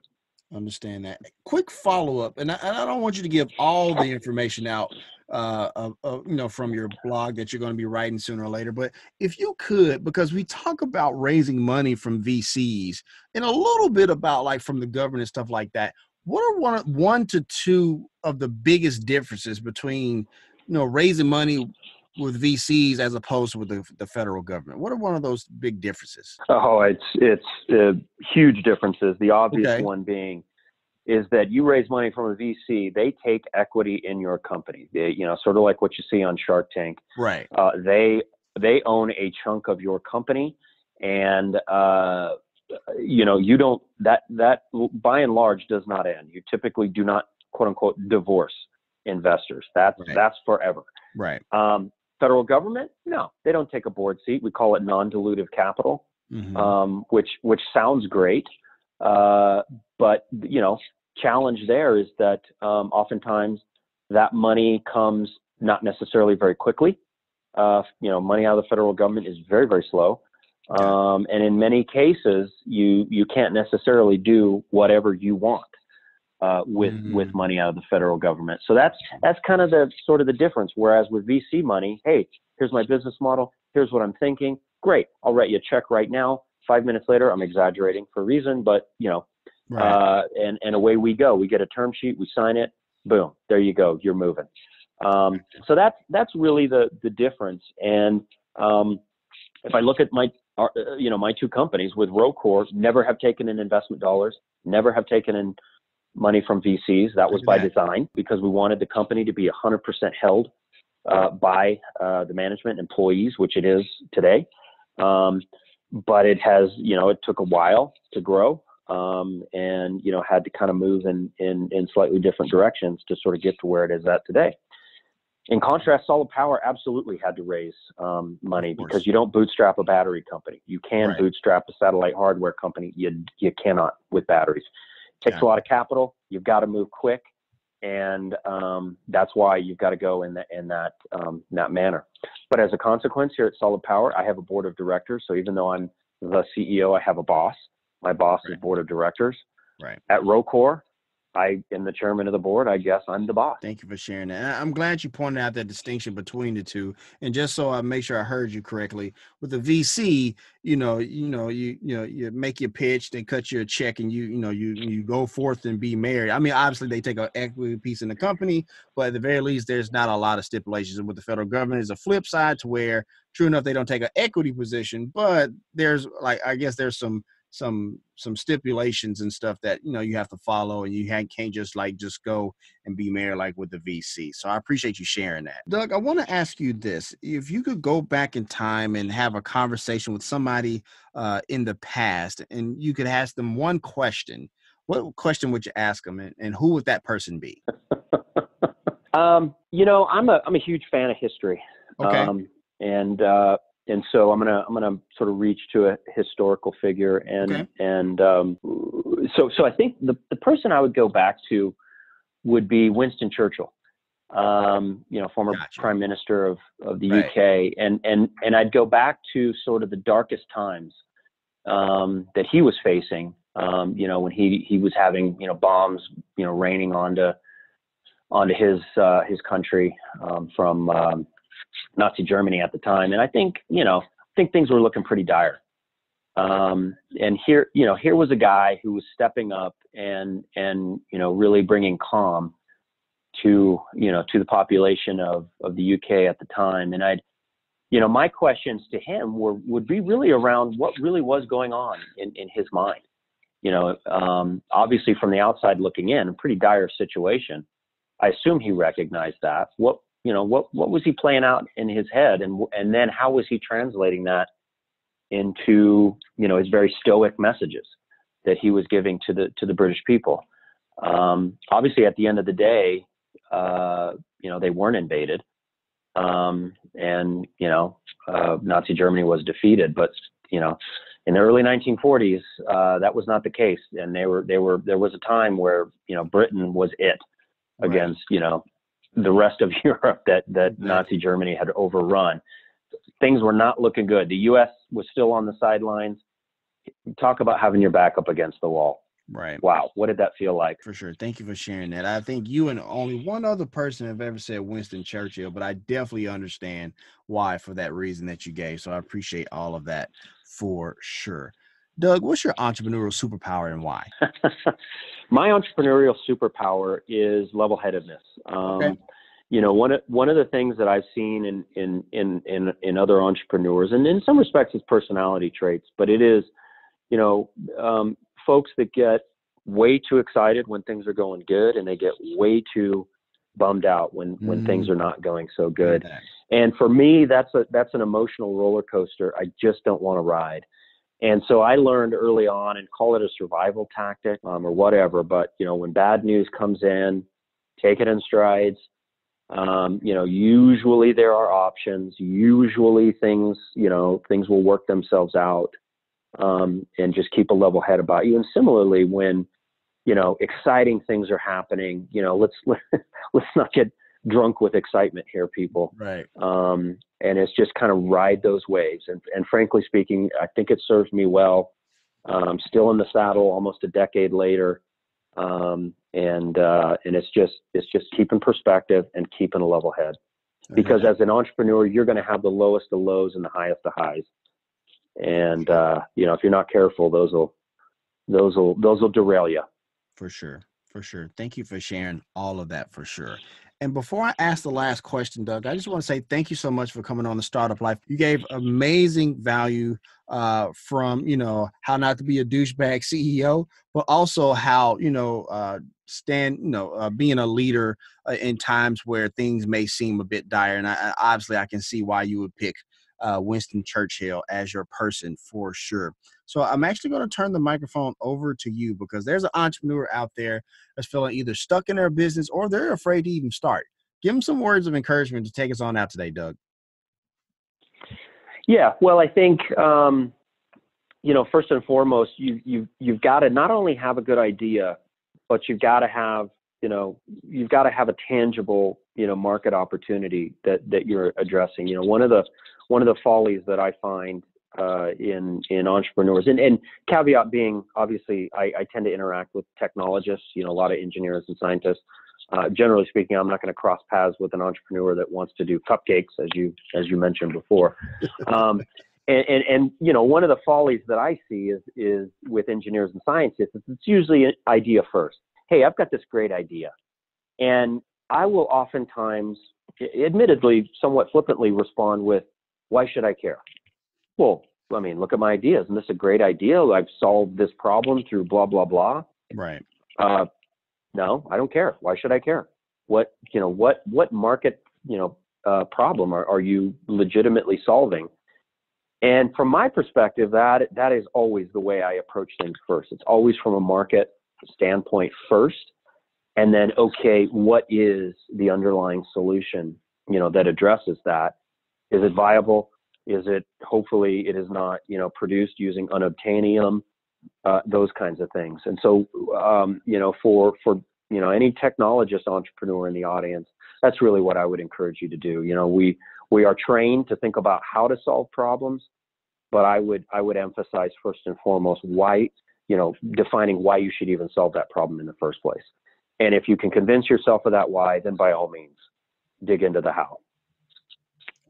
Understand that. Quick follow up, and I, I don't want you to give all the information out, uh, uh, uh, you know, from your blog that you're going to be writing sooner or later. But if you could, because we talk about raising money from VCs and a little bit about like from the government and stuff like that. What are one one to two of the biggest differences between you know raising money with VCs as opposed to with the, the federal government? What are one of those big differences? Oh, it's it's uh, huge differences. The obvious okay. one being is that you raise money from a VC, they take equity in your company. They, you know, sort of like what you see on Shark Tank. Right. Uh, they they own a chunk of your company, and uh, you know you don't that that by and large does not end. You typically do not quote unquote divorce investors. That's right. that's forever. Right. Um, federal government, no, they don't take a board seat. We call it non-dilutive capital, mm-hmm. um, which which sounds great, uh, but you know, challenge there is that um, oftentimes that money comes not necessarily very quickly. Uh, you know, money out of the federal government is very very slow. Um, and in many cases, you you can't necessarily do whatever you want uh, with mm-hmm. with money out of the federal government. So that's that's kind of the sort of the difference. Whereas with VC money, hey, here's my business model. Here's what I'm thinking. Great, I'll write you a check right now. Five minutes later, I'm exaggerating for a reason, but you know, right. uh, and and away we go. We get a term sheet, we sign it. Boom, there you go. You're moving. Um, so that's that's really the the difference. And um, if I look at my uh, you know my two companies with Roccor, never have taken in investment dollars, never have taken in money from VCs. That was by design because we wanted the company to be 100% held uh, by uh, the management employees, which it is today. Um, but it has, you know, it took a while to grow um, and, you know, had to kind of move in, in, in slightly different directions to sort of get to where it is at today. In contrast, Solid Power absolutely had to raise um, money because you don't bootstrap a battery company. You can right. bootstrap a satellite hardware company. You you cannot with batteries takes yeah. a lot of capital. You've got to move quick, and um, that's why you've got to go in that in that um, that manner. But as a consequence, here at Solid Power, I have a board of directors. So even though I'm the CEO, I have a boss. My boss right. is board of directors. Right. At Roccor, I am the chairman of the board. I guess I'm the boss. Thank you for sharing that. I'm glad you pointed out that distinction between the two. And just so I make sure I heard you correctly, with the VC, you know, you know, you you know, you make your pitch, they cut you a check, and you you know, you you go forth and be married. I mean, obviously they take an equity piece in the company, but at the very least, there's not a lot of stipulations. with the federal government, is a flip side to where, true enough, they don't take an equity position, but there's like I guess there's some some some stipulations and stuff that you know you have to follow and you can't just like just go and be mayor like with the vc so i appreciate you sharing that. Doug i want to ask you this. If you could go back in time and have a conversation with somebody uh, in the past and you could ask them one question what question would you ask them and, and who would that person be? *laughs* Um, you know i'm a i'm a huge fan of history. Okay. Um, and uh, and so I'm gonna I'm gonna sort of reach to a historical figure and okay. and um, so so I think the the person I would go back to would be Winston Churchill, um, you know, former gotcha. prime minister of of the right. UK, and and and I'd go back to sort of the darkest times um, that he was facing, um, you know, when he he was having you know bombs you know raining onto onto his uh, his country um, from um, Nazi Germany at the time. And I think, you know, I think things were looking pretty dire. Um, and here, you know, here was a guy who was stepping up and and you know really bringing calm to you know to the population of of the UK at the time. And I'd, you know, my questions to him were would be really around what really was going on in in his mind. You know, um, obviously from the outside looking in, a pretty dire situation. I assume he recognized that. What you know, what what was he playing out in his head, and and then how was he translating that into you know his very stoic messages that he was giving to the to the British people. Um, obviously, at the end of the day, uh, you know they weren't invaded, um, and you know uh, Nazi Germany was defeated. But you know, in the early 1940s, uh, that was not the case, and they were they were there was a time where you know Britain was it right. against you know the rest of *laughs* Europe that that Nazi Germany had overrun things were not looking good. The U.S. was still on the sidelines. Talk about having your back up against the wall. Right. Wow. What did that feel like? For sure. Thank you for sharing that. I think you and only one other person have ever said Winston Churchill, but I definitely understand why for that reason that you gave. So I appreciate all of that for sure. Doug, what's your entrepreneurial superpower and why? *laughs* My entrepreneurial superpower is level headedness. Um, okay you know one of one of the things that I've seen in in in in, in other entrepreneurs, and in some respects, it's personality traits, but it is, you know, um, folks that get way too excited when things are going good, and they get way too bummed out when when mm. things are not going so good. And for me, that's a that's an emotional roller coaster. I just don't want to ride. And so I learned early on, and call it a survival tactic um, or whatever. But you know, when bad news comes in, take it in strides um, you know, usually there are options. Usually things, you know, things will work themselves out. Um, and just keep a level head about you. And similarly, when you know exciting things are happening, you know, let's *laughs* let's not get drunk with excitement here, people. Right. Um, and it's just kind of ride those waves. And and frankly speaking, I think it served me well. Um, still in the saddle, almost a decade later. Um, and uh, and it's just it's just keeping perspective and keeping a level head because as an entrepreneur you're going to have the lowest of lows and the highest of highs and uh, you know if you're not careful those will those will those will derail you for sure for sure thank you for sharing all of that for sure and before I ask the last question, Doug, I just want to say thank you so much for coming on the Startup Life. You gave amazing value uh, from you know how not to be a douchebag CEO, but also how you know uh, stand you know uh, being a leader uh, in times where things may seem a bit dire. And I, obviously, I can see why you would pick uh, Winston Churchill as your person for sure. So I'm actually going to turn the microphone over to you because there's an entrepreneur out there that's feeling either stuck in their business or they're afraid to even start. Give them some words of encouragement to take us on out today, Doug. Yeah, well, I think um, you know first and foremost, you you you've got to not only have a good idea, but you've got to have you know you've got to have a tangible you know market opportunity that that you're addressing. You know, one of the one of the follies that I find uh, in in entrepreneurs, and, and caveat being, obviously, I, I, tend to interact with technologists, you know, a lot of engineers and scientists. Uh, generally speaking, I'm not going to cross paths with an entrepreneur that wants to do cupcakes, as you as you mentioned before. *laughs* Um, and, and, and you know, one of the follies that I see is is with engineers and scientists. It's usually an idea first. Hey, I've got this great idea, and I will oftentimes, admittedly, somewhat flippantly, respond with, why should I care? Well, I mean, look at my idea. Isn't this a great idea? I've solved this problem through blah blah blah. Right. Uh, no, I don't care. Why should I care? What you know? What what market you know uh, problem are, are you legitimately solving? And from my perspective, that that is always the way I approach things first. It's always from a market standpoint first, and then okay, what is the underlying solution? You know that addresses that is it viable? Is it hopefully it is not you know produced using unobtainium, uh, those kinds of things. And so um, you know for for you know any technologist entrepreneur in the audience, that's really what I would encourage you to do. You know we we are trained to think about how to solve problems, but I would I would emphasize first and foremost why you know defining why you should even solve that problem in the first place. And if you can convince yourself of that why, then by all means dig into the how.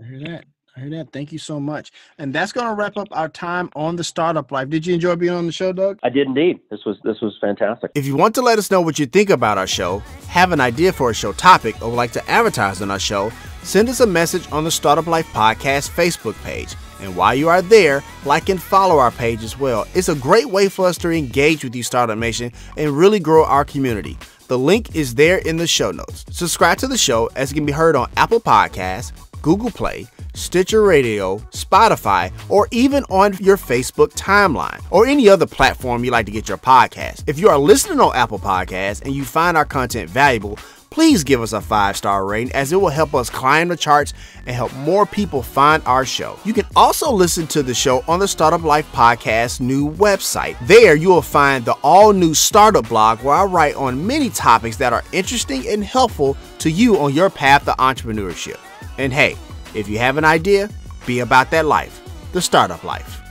I hear that. I hear that. Thank you so much. And that's going to wrap up our time on the startup life. Did you enjoy being on the show, Doug? I did indeed. This was this was fantastic. If you want to let us know what you think about our show, have an idea for a show topic, or would like to advertise on our show, send us a message on the Startup Life Podcast Facebook page. And while you are there, like and follow our page as well. It's a great way for us to engage with you, Startup Nation, and really grow our community. The link is there in the show notes. Subscribe to the show as it can be heard on Apple Podcasts, Google Play, Stitcher Radio, Spotify, or even on your Facebook timeline or any other platform you like to get your podcast. If you are listening on Apple Podcasts and you find our content valuable, please give us a five star rating as it will help us climb the charts and help more people find our show. You can also listen to the show on the Startup Life Podcast new website. There you will find the all new startup blog where I write on many topics that are interesting and helpful to you on your path to entrepreneurship. And hey, if you have an idea, be about that life, the startup life.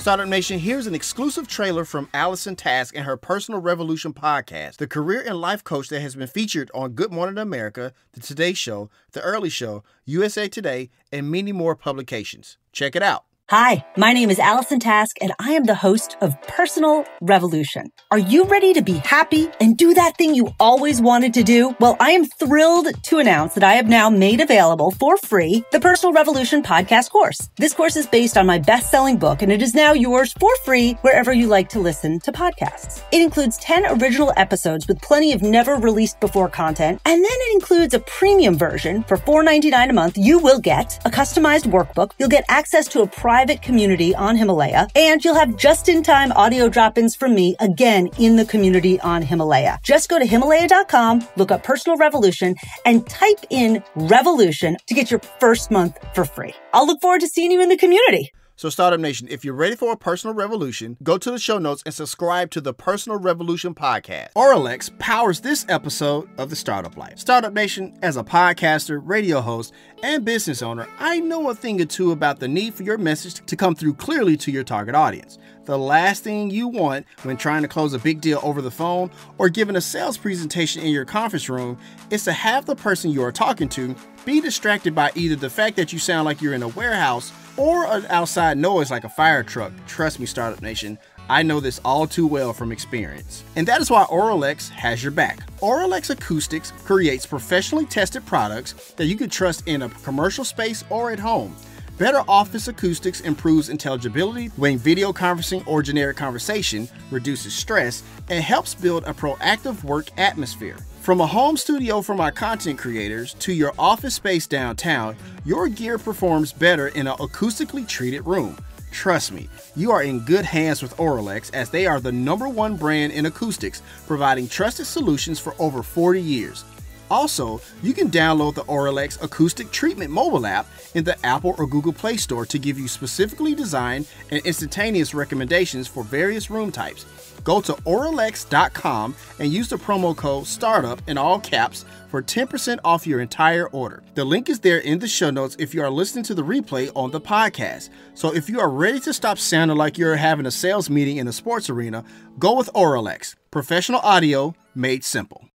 Startup Nation, here's an exclusive trailer from Allison Task and her Personal Revolution podcast, the career and life coach that has been featured on Good Morning America, The Today Show, The Early Show, USA Today, and many more publications. Check it out. Hi, my name is Allison Task, and I am the host of Personal Revolution. Are you ready to be happy and do that thing you always wanted to do? Well, I am thrilled to announce that I have now made available for free the Personal Revolution podcast course. This course is based on my best selling book, and it is now yours for free wherever you like to listen to podcasts. It includes 10 original episodes with plenty of never released before content, and then it includes a premium version for $4.99 a month. You will get a customized workbook, you'll get access to a private private community on Himalaya, and you'll have just in time audio drop ins from me again in the community on Himalaya. Just go to Himalaya.com, look up Personal Revolution, and type in revolution to get your first month for free. I'll look forward to seeing you in the community. So, Startup Nation, if you're ready for a personal revolution, go to the show notes and subscribe to the Personal Revolution podcast. Auralex powers this episode of the Startup Life. Startup Nation, as a podcaster, radio host, and business owner, I know a thing or two about the need for your message to come through clearly to your target audience. The last thing you want when trying to close a big deal over the phone or giving a sales presentation in your conference room is to have the person you are talking to be distracted by either the fact that you sound like you're in a warehouse or an outside noise like a fire truck. Trust me, Startup Nation, I know this all too well from experience. And that is why Auralex has your back. Auralex Acoustics creates professionally tested products that you can trust in a commercial space or at home. Better office acoustics improves intelligibility when video conferencing or generic conversation, reduces stress, and helps build a proactive work atmosphere. From a home studio for my content creators to your office space downtown, your gear performs better in an acoustically treated room. Trust me, you are in good hands with Auralex as they are the number one brand in acoustics, providing trusted solutions for over 40 years. Also, you can download the Auralex Acoustic Treatment mobile app in the Apple or Google Play Store to give you specifically designed and instantaneous recommendations for various room types. Go to Auralex.com and use the promo code STARTUP in all caps for 10% off your entire order. The link is there in the show notes if you are listening to the replay on the podcast. So if you are ready to stop sounding like you're having a sales meeting in a sports arena, go with Auralex. Professional audio made simple.